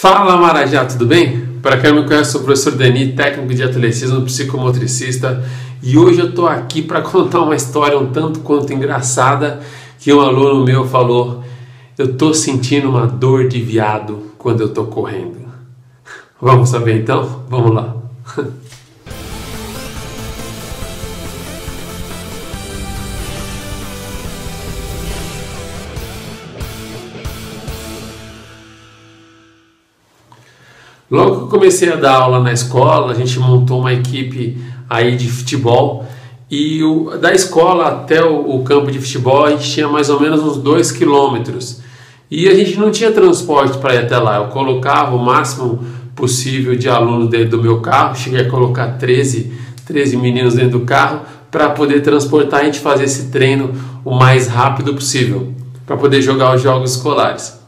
Fala Marajá, tudo bem? Para quem não me conhece, sou o professor Deni, técnico de atletismo, psicomotricista, e hoje eu estou aqui para contar uma história um tanto quanto engraçada que um aluno meu falou: Eu estou sentindo uma dor de viado quando eu estou correndo. Vamos saber então? Vamos lá. Logo que eu comecei a dar aula na escola, a gente montou uma equipe aí de futebol e o, da escola até o, o, campo de futebol a gente tinha mais ou menos uns 2 quilômetros e a gente não tinha transporte para ir até lá. Eu colocava o máximo possível de alunos dentro do meu carro, cheguei a colocar 13, 13 meninos dentro do carro para poder transportar e a gente fazer esse treino o mais rápido possível, para poder jogar os jogos escolares.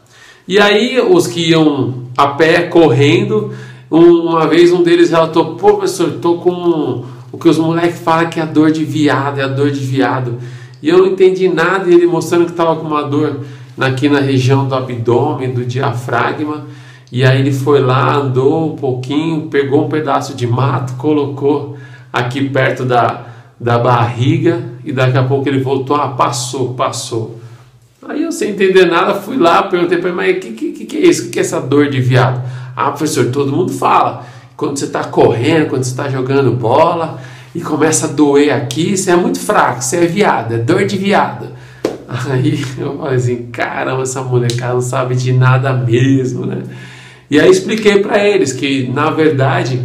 E aí os que iam a pé, correndo, uma vez um deles relatou, pô professor, tô com o que os moleques falam que é a dor de viado, é a dor de viado. E eu não entendi nada, e ele mostrando que estava com uma dor aqui na região do abdômen, do diafragma. E aí ele foi lá, andou um pouquinho, pegou um pedaço de mato, colocou aqui perto da, da barriga e daqui a pouco ele voltou, ah, passou, passou. Aí eu sem entender nada fui lá, perguntei para ele, mas o que, que, que, é isso? O que, é essa dor de viado? Ah, professor, todo mundo fala. Quando você está correndo, quando você está jogando bola e começa a doer aqui, você é muito fraco, você é viado, é dor de viado. Aí eu falei assim, caramba, essa molecada não sabe de nada mesmo, né? E aí expliquei para eles que, na verdade,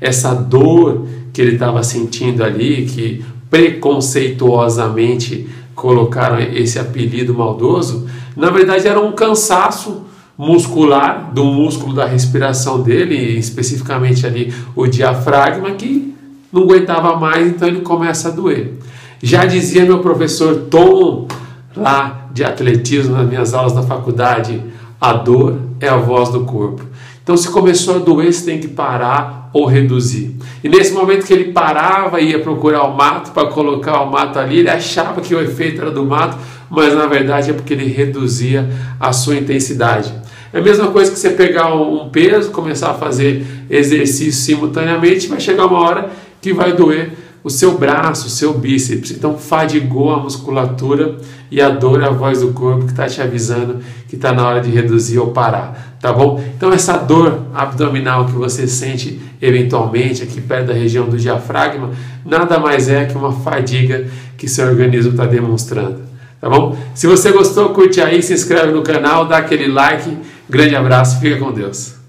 essa dor que ele estava sentindo ali, que preconceituosamente colocaram esse apelido maldoso, na verdade era um cansaço muscular do músculo da respiração dele, especificamente ali o diafragma, que não aguentava mais, então ele começa a doer. Já dizia meu professor Tom, lá de atletismo, nas minhas aulas da faculdade, a dor é a voz do corpo. Então, se começou a doer, você tem que parar ou reduzir. E nesse momento que ele parava e ia procurar o mato para colocar o mato ali, ele achava que o efeito era do mato, mas na verdade é porque ele reduzia a sua intensidade. É a mesma coisa que você pegar um peso, começar a fazer exercício simultaneamente, vai chegar uma hora que vai doer o seu braço, o seu bíceps. Então fadigou a musculatura e a dor é a voz do corpo que está te avisando que está na hora de reduzir ou parar, tá bom? Então essa dor abdominal que você sente eventualmente aqui perto da região do diafragma, nada mais é que uma fadiga que seu organismo está demonstrando, tá bom? Se você gostou, curte aí, se inscreve no canal, dá aquele like, grande abraço, fica com Deus.